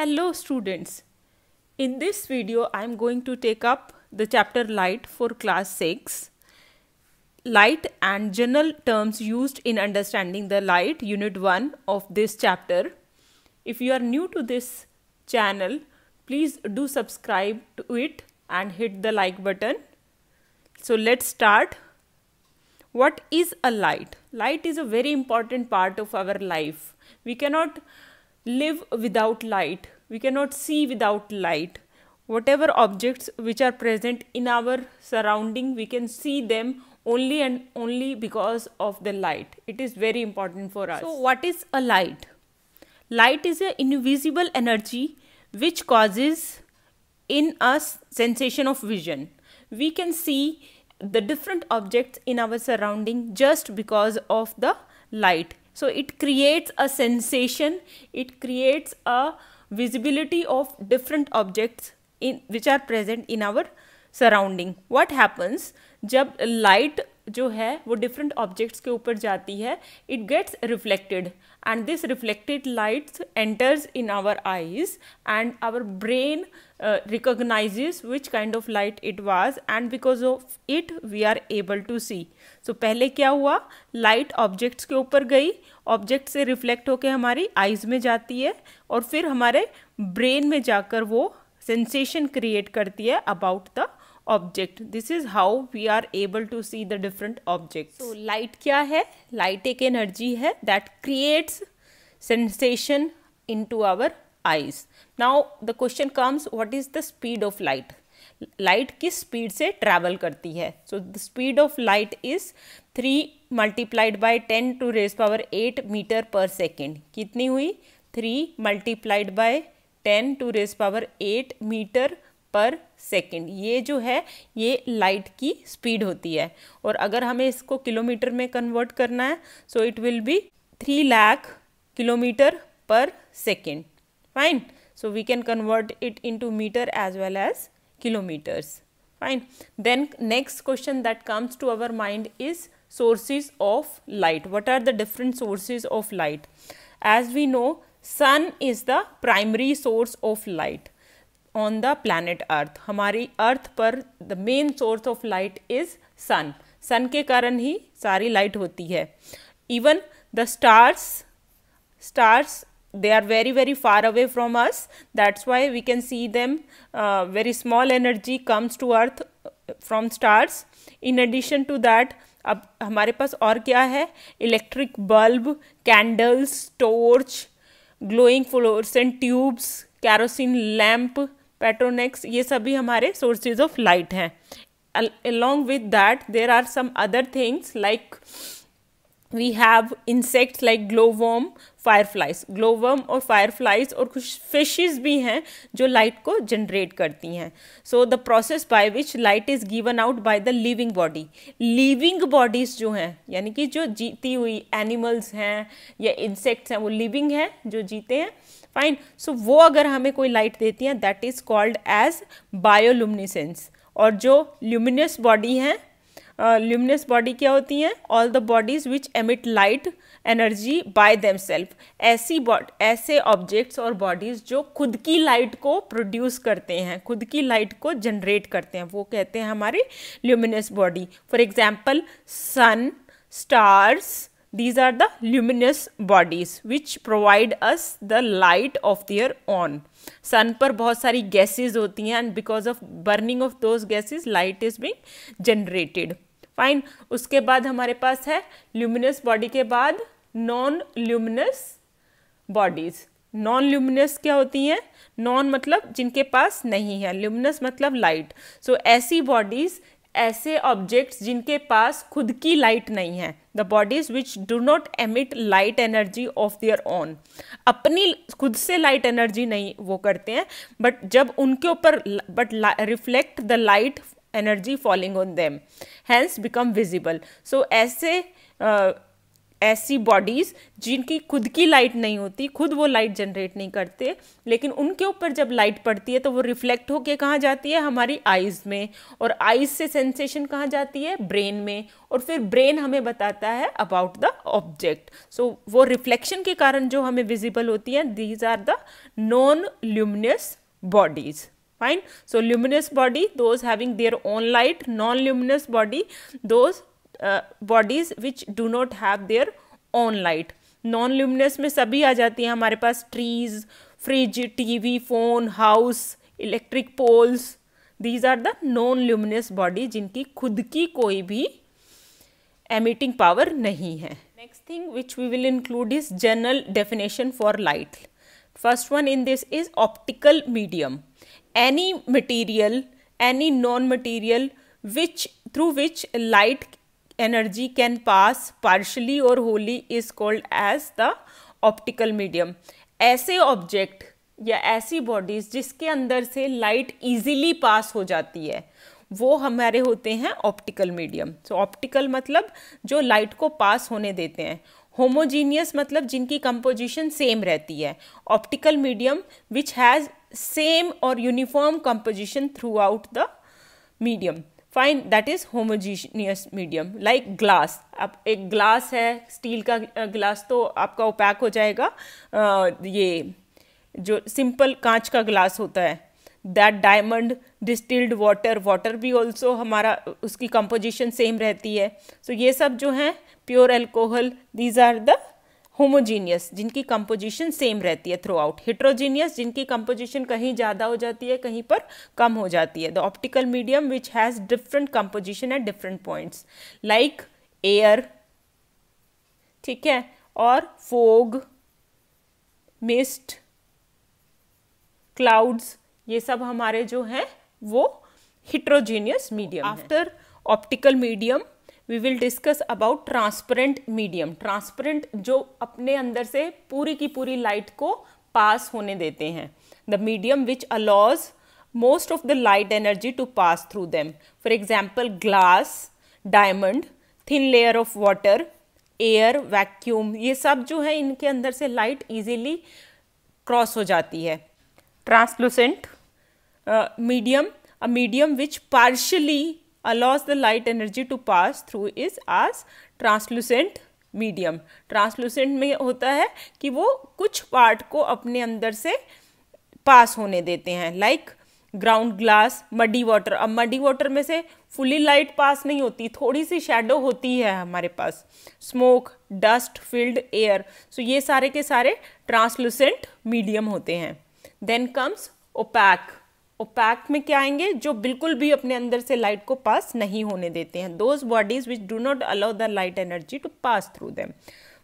Hello students. In this video I am going to take up the chapter light for class 6. Light and general terms used in understanding the light unit 1 of this chapter. If you are new to this channel please do subscribe to it and hit the like button. So let's start. What is a light? Light is a very important part of our life. We cannot live without light. We cannot see without light. Whatever objects which are present in our surrounding we can see them only and only because of the light. It is very important for us. So what is a light? Light is an invisible energy which causes in us sensation of vision. We can see the different objects in our surrounding just because of the light so it creates a sensation it creates a visibility of different objects in which are present in our surrounding what happens जब light जो है वो different objects के ऊपर जाती है it gets reflected and this reflected light enters in our eyes and our brain uh, recognizes which kind of light it was and because of it we are able to see so पहले क्या हुआ light objects के ऊपर गई object से reflect होकर हमारी eyes में जाती है और फिर हमारे ब्रेन में जाकर वो सेंसेशन क्रिएट करती है about the object this is how we are able to see the different object तो लाइट क्या है लाइट एक एनर्जी है that creates sensation into our eyes now the question comes what is the speed of light light किस speed से travel करती है? So the speed of light is three multiplied by ten to raise power eight metre per second कितनी हुई? Three multiplied by ten to raise power eight metre per second. ये जो है, ये लाइट की स्पीड होती है। और अगर हमें इसको किलोमीटर में कन्वर्ट करना है so it will be three lakh kilometre per second. Fine so we can convert it into metre as well as kilometres fine then next question that comes to our mind is sources of light what are the different sources of light as we know sun is the primary source of light on the planet earth हमारी earth पर the main source of light is sun sun के कारण ही सारी light होती है. Even the stars stars they are very very far away from us that's why we can see them very small energy comes to earth from stars in addition to that अब हमारे पास और क्या है? Electric bulb candles torch glowing fluorescent tubes kerosene lamp Petromax ये सभी हमारे sources of light हैं। Along with that, there are some other things like we have insects like glowworm fireflies glowworm और फायरफ्लाइज और कुछ फिशेज भी हैं जो लाइट को जनरेट करती हैं। So the process by which light is given out by the living body living bodies जो हैं, यानी कि जो जीती हुई एनिमल्स हैं या इंसेक्ट्स हैं, वो लिविंग हैं, जो जीते हैं। फाइन सो वो अगर हमें कोई लाइट देती हैं that is called as bioluminescence और जो ल्यूमिनस बॉडी हैं ल्यूमिनस बॉडी क्या होती हैं? All the bodies which emit light energy by themselves ऐसी ऐसे ऑब्जेक्ट्स और बॉडीज जो खुद की लाइट को प्रोड्यूस करते हैं, खुद की लाइट को जनरेट करते हैं, वो कहते हैं हमारे luminous body for example sun stars these are the luminous bodies which provide us the light of their own. Sun पर बहुत सारी गैसेज होती हैं and because of burning of those gases light is being generated fine उसके बाद हमारे पास है ल्यूमिनस बॉडी के बाद non luminous bodies non luminous क्या होती हैं? नॉन मतलब जिनके पास नहीं है. ल्यूमिनस मतलब लाइट सो so, ऐसी बॉडीज ऐसे ऑब्जेक्ट्स जिनके पास खुद की लाइट नहीं है। The bodies which do not emit light energy of their own अपनी खुद से लाइट एनर्जी नहीं, वो करते हैं बट जब उनके ऊपर but reflect the light energy falling on them hence become visible so ऐसे ऐसी बॉडीज जिनकी खुद की लाइट नहीं होती, खुद वो लाइट जनरेट नहीं करते, लेकिन उनके ऊपर जब लाइट पड़ती है तो वो रिफ्लेक्ट होके कहाँ जाती है? हमारी आइज़ में। और आइज़ से सेंसेशन कहाँ जाती है? ब्रेन में। और फिर ब्रेन हमें बताता है अबाउट द ऑब्जेक्ट सो वो रिफ्लेक्शन के कारण जो हमें विजिबल होती है these are the non luminous bodies fine? So, luminous body, those having their own light non luminous body, those bodies which do not have their own light non luminous में सभी आ जाती हैं हमारे पास trees fridge T V phone house electric poles these are the non luminous body जिनकी खुद की कोई भी एमिटिंग पावर नहीं है. Next thing which we will include is general definition for light first one in this is optical medium any material any non material which through which light energy can pass partially or wholly is called as the optical medium. ऐसे object या ऐसी bodies जिसके अंदर से light easily pass हो जाती है, वो हमारे होते हैं ऑप्टिकल मीडियम सो ऑप्टिकल मतलब जो लाइट को पास होने देते हैं। होमोजीनियस मतलब जिनकी कंपोजिशन सेम रहती है। Optical medium which has same और uniform composition throughout the medium fine that is homogeneous medium like glass अब एक ग्लास है स्टील का ग्लास तो आपका ओपैक हो जाएगा। आ, ये जो सिंपल कांच का ग्लास होता है that diamond distilled water water भी ऑल्सो हमारा उसकी कंपोजिशन सेम रहती है। सो so ये सब जो हैं pure alcohol these are the homogeneous, जिनकी कंपोजिशन सेम रहती है थ्रू आउट हिट्रोजीनियस जिनकी कंपोजिशन कहीं ज़्यादा हो जाती है, कहीं पर कम हो जाती है। The optical medium which has different composition at different points like air ठीक है, और फोग मिस्ट क्लाउड्स ये सब हमारे जो हैं, वो heterogeneous medium after optical medium we will discuss about transparent medium transparent जो अपने अंदर से पूरी की पूरी लाइट को पास होने देते हैं। The medium which allows most of the light energy to pass through them for example glass diamond thin layer of water air vacuum ये सब जो है इनके अंदर से लाइट इजीली क्रॉस हो जाती है। Translucent medium a medium which partially allows the light energy to pass through is as translucent medium translucent में होता है कि वो कुछ पार्ट को अपने अंदर से पास होने देते हैं। Like ground glass muddy water अब मडी वाटर में से फुली लाइट पास नहीं होती, थोड़ी सी शेडो होती है हमारे पास। Smoke dust filled air so ये सारे के सारे ट्रांसलूसेंट मीडियम होते हैं। देन कम्स ओपैक ओपैक में क्या आएँगे, जो बिल्कुल भी अपने अंदर से लाइट को पास नहीं होने देते हैं। Those bodies which do not allow the light energy to pass through them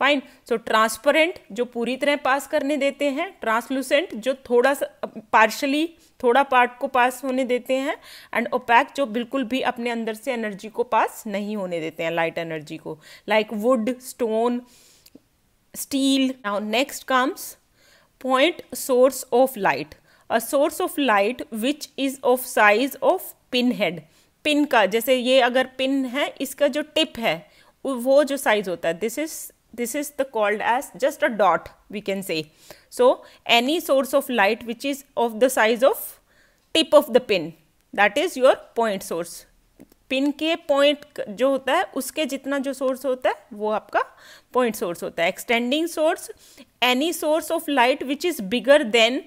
fine so transparent जो पूरी तरह पास करने देते हैं ट्रांसलूसेंट जो थोड़ा सा पार्शली थोड़ा पार्ट को पास होने देते हैं एंड ओपैक जो बिल्कुल भी अपने अंदर से एनर्जी को पास नहीं होने देते हैं लाइट एनर्जी को। Like wood stone steel now next comes point source of light a source of light which is of size of pin head pin का, जैसे ये अगर पिन है, इसका जो टिप है, वो जो साइज़ होता है this is this is the called as just a dot, we can say. So, any source of light which is of the size of tip of the pin, that is your point source. Pin के point जो होता है, उसके जितना जो source होता है, वो आपका पॉइंट सोर्स होता है. Extending source any source of light which is bigger than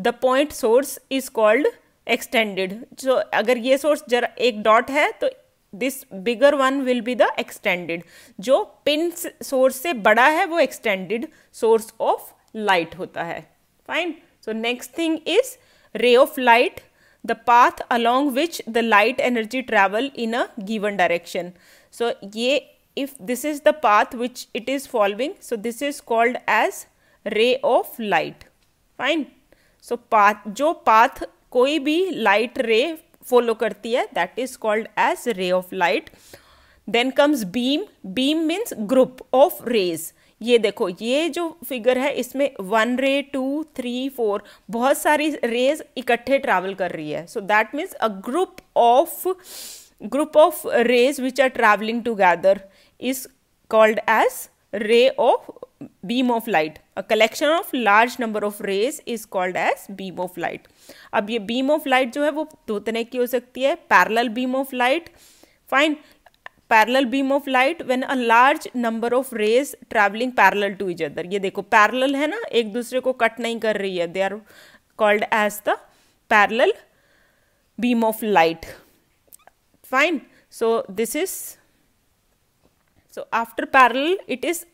the point source is called extended. So, अगर ये सोर्स जरा एक डॉट है तो this bigger one will be the extended जो पिन सोर्स से बड़ा है, वो एक्सटेंडेड सोर्स ऑफ़ लाइट होता है। Fine so next thing is ray of light the path along which the light energy travel in a given direction so ये if this is the path which it is following so this is called as ray of light fine so path जो path कोई भी light ray follow करती है that is called as ray of light then comes beam beam means group of rays ये देखो, ये जो figure है, इसमें वन रे टू थ्री फोर बहुत सारी रेज इकट्ठे ट्रैवल कर रही है. So that means a group of group of rays which are travelling together is called as ray of beam of light a collection of large number of rays is called as beam of light अब ये beam of light जो है वो दो तरह की हो सकती है. Parallel beam of light fine parallel beam of light when a large number of rays travelling parallel to is other ये देखो पैरल है ना? एक दूसरे को कट नहीं कर रही है. They are called as the parallel beam of light fine so this is so after parallel it is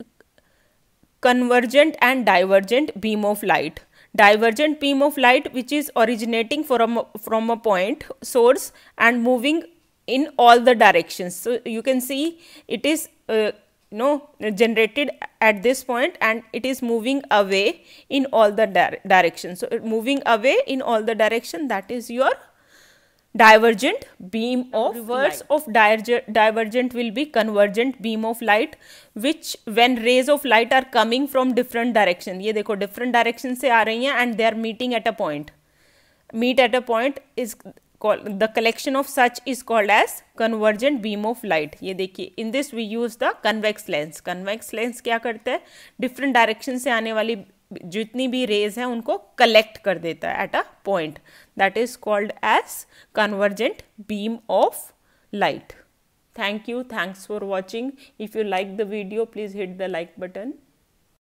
convergent and divergent beam of light. Divergent beam of light which is originating from from a point source and moving in all the directions. So you can see it is uh, no generated at this point and it is moving away in all the di directions so moving away in all the direction that is your divergent beam of reverse light. of divergent, divergent will be convergent beam of light which when rays of light are coming from different direction ye dekho different direction se aa rahi hain and they are meeting at a point meet at a point is called the collection of such is called as convergent beam of light ये देखिए in this we use the convex lens convex lens क्या करता है different direction से आने वाली जितनी भी रेज है उनको कलेक्ट कर देता है at a point that is called as convergent beam of light thank you thanks for watching if you like the video please hit the like button